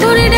duri de